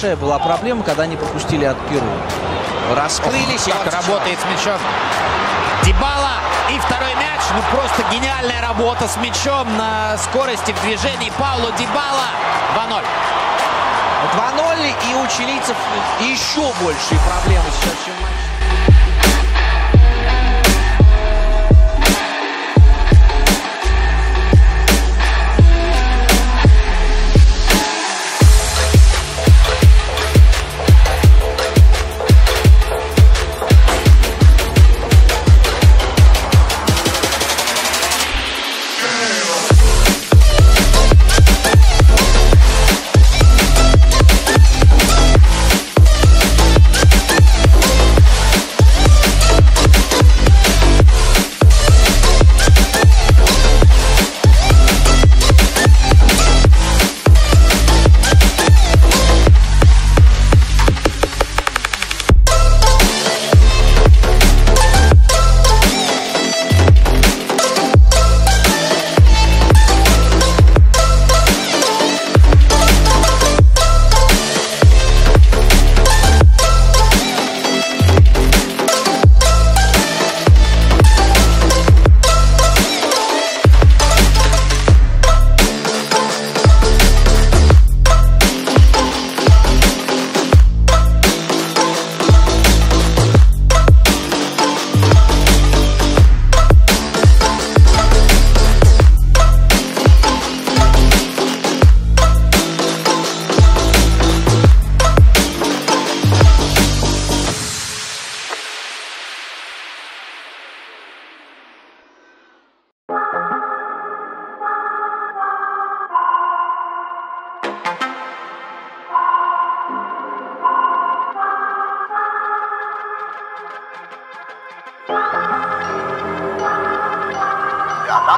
большая была проблема, когда они пропустили от Перу. Раскрылись. Как вот работает с мячом. Дебала и второй мяч. Ну просто гениальная работа с мячом на скорости в движении Пауло Дебала. 2-0. 2-0, и у чилийцев еще большие проблемы сейчас, чем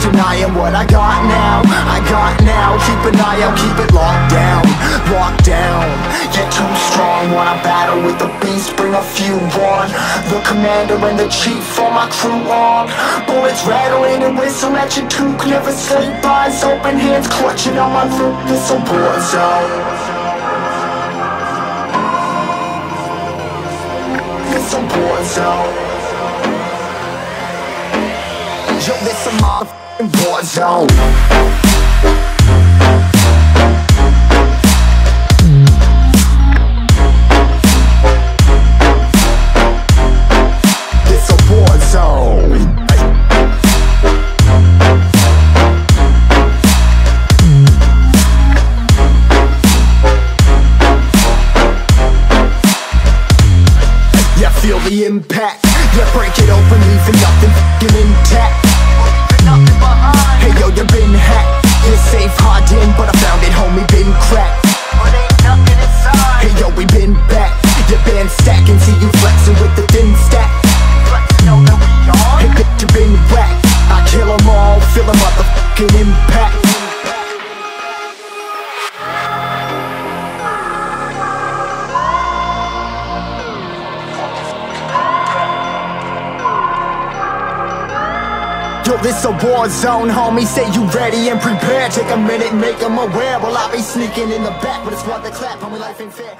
denying what I got now. I got now, keep an eye out, keep it locked down. Locked down, you're too strong. Wanna battle with the beast, bring a few on. The commander and the chief for my crew on. Bullets rattling and whistle at your toque. Never sleep, eyes open, hands clutching on my throat This a war zone This a war zone Yo, this a motherfucking war zone. This a war zone. Yeah, feel the impact. Yeah, break it open, leaving nothing Hey yo, you been hacked. You're safe, hard in, but I found it, homie, been cracked. But ain't nothing inside Hey yo, we been back. You been stacking, see you flexing with the thin stack. Hey bitch, you been whacked. I kill 'em all, feel a motherfucking impact. Yo, this a war zone, homie. Say you ready and prepared. Take a minute, make 'em aware. Well, I be sneaking in the back, but it's what the clap, homie. Life ain't fair.